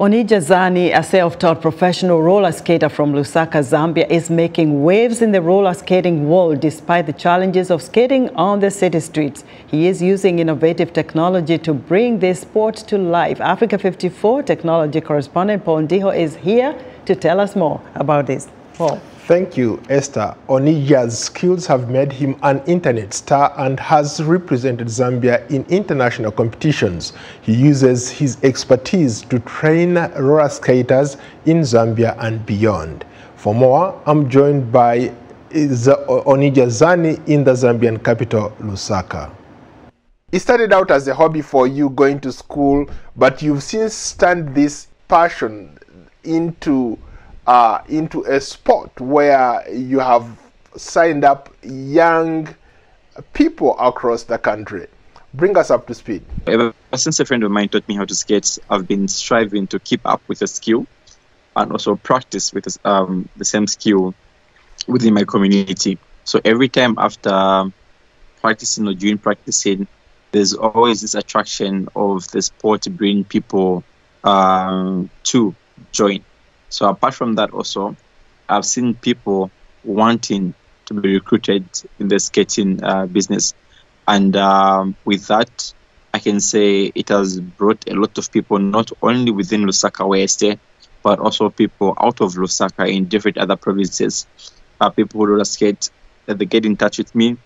Onijah Zani, a self-taught professional roller skater from Lusaka, Zambia, is making waves in the roller skating world despite the challenges of skating on the city streets. He is using innovative technology to bring this sport to life. Africa 54 technology correspondent Paul Ndiho is here to tell us more about this. Paul. Thank you, Esther. Onijah's skills have made him an internet star and has represented Zambia in international competitions. He uses his expertise to train roller skaters in Zambia and beyond. For more, I'm joined by Onijah Zani in the Zambian capital, Lusaka. It started out as a hobby for you going to school, but you've since turned this passion into uh, into a sport where you have signed up young people across the country. Bring us up to speed. Ever since a friend of mine taught me how to skate, I've been striving to keep up with the skill and also practice with um, the same skill within my community. So every time after practicing or during practicing, there's always this attraction of the sport to bring people um, to join. So apart from that, also, I've seen people wanting to be recruited in the skating uh, business, and um, with that, I can say it has brought a lot of people not only within Lusaka stay, but also people out of Lusaka in different other provinces. Uh, people who roller skate, that they get in touch with me.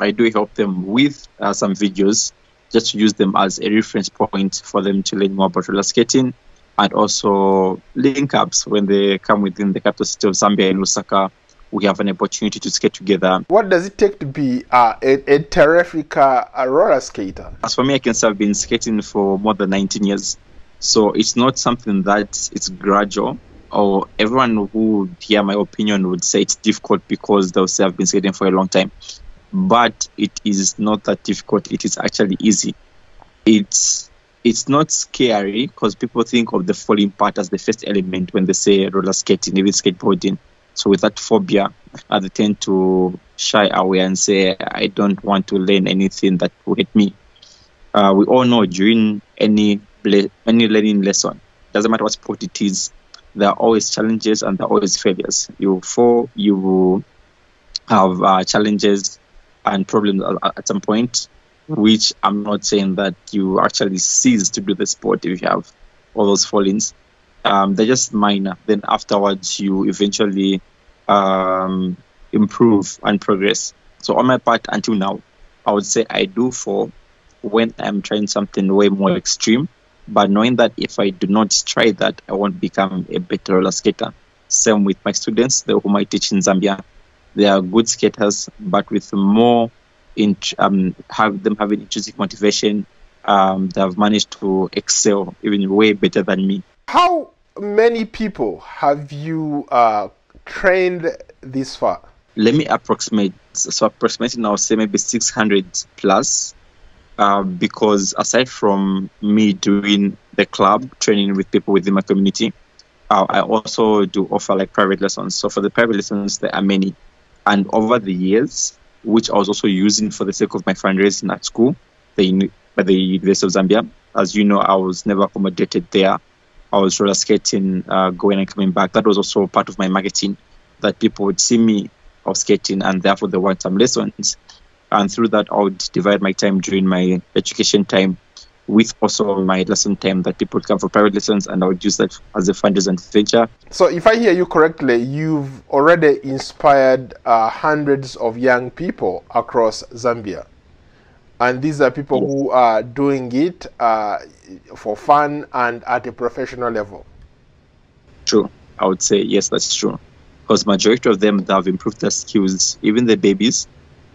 I do help them with uh, some videos just to use them as a reference point for them to learn more about roller skating and also link ups when they come within the capital city of Zambia in Lusaka. We have an opportunity to skate together. What does it take to be uh, a, a terrific uh, a roller skater? As for me, I can say I've been skating for more than 19 years. So it's not something that it's gradual or everyone who would hear my opinion would say it's difficult because they'll say I've been skating for a long time. But it is not that difficult. It is actually easy. It's it's not scary because people think of the falling part as the first element when they say roller skating, even skateboarding. So with that phobia, uh, they tend to shy away and say, I don't want to learn anything that will hit me. Uh, we all know during any any learning lesson, doesn't matter what sport it is, there are always challenges and there are always failures. You fall, you will have uh, challenges and problems at some point which I'm not saying that you actually cease to do the sport if you have all those fallings. Um, they're just minor. Then afterwards, you eventually um, improve and progress. So on my part, until now, I would say I do fall when I'm trying something way more extreme, but knowing that if I do not try that, I won't become a better roller skater. Same with my students, the whom I teach in Zambia. They are good skaters, but with more in um, have them having intrinsic motivation, um, they have managed to excel even way better than me. How many people have you uh, trained this far? Let me approximate. So approximately now, say maybe 600 plus. Uh, because aside from me doing the club training with people within my community, uh, I also do offer like private lessons. So for the private lessons, there are many, and over the years, which I was also using for the sake of my fundraising at school, the, at the University of Zambia. As you know, I was never accommodated there. I was roller skating, uh, going and coming back. That was also part of my marketing, that people would see me of skating and therefore they want some lessons. And through that, I would divide my time during my education time with also my lesson time that people come for private lessons and I would use that as a fundraising venture. So if I hear you correctly, you've already inspired uh, hundreds of young people across Zambia. And these are people yes. who are doing it uh, for fun and at a professional level. True. I would say yes, that's true. Because majority of them have improved their skills. Even the babies,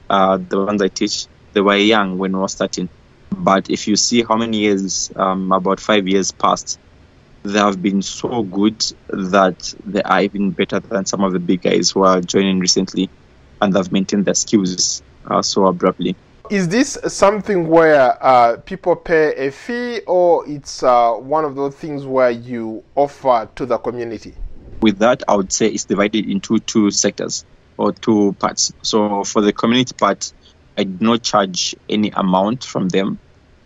uh, the ones I teach, they were young when we were starting but if you see how many years, um, about five years passed, they have been so good that they are even better than some of the big guys who are joining recently and they've maintained their skills uh, so abruptly. Is this something where uh, people pay a fee or it's uh, one of those things where you offer to the community? With that, I would say it's divided into two sectors or two parts. So for the community part, I do not charge any amount from them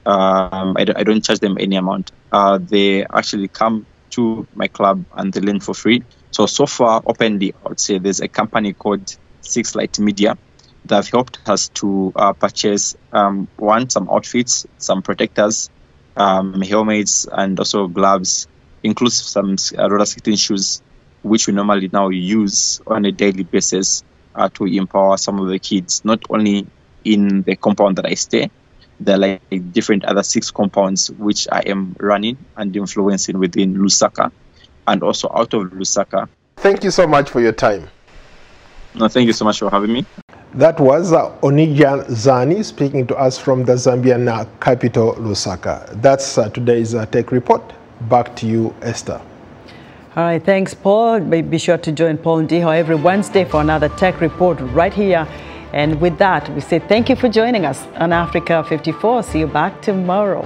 Um, I, I, don't charge them any amount. Uh, they actually come to my club and they learn for free. So, so far, openly, I would say there's a company called Six Light Media that have helped us to uh, purchase um, one, some outfits, some protectors, um, helmets, and also gloves, inclusive some uh, roller skating shoes, which we normally now use on a daily basis uh, to empower some of the kids, not only in the compound that I stay, there are like different other six compounds which I am running and influencing within Lusaka and also out of Lusaka. Thank you so much for your time. No, thank you so much for having me. That was uh, Onijah Zani speaking to us from the Zambian uh, capital, Lusaka. That's uh, today's uh, Tech Report. Back to you, Esther. All right, thanks, Paul. Be sure to join Paul Ndiho every Wednesday for another Tech Report right here. And with that, we say thank you for joining us on Africa 54. See you back tomorrow.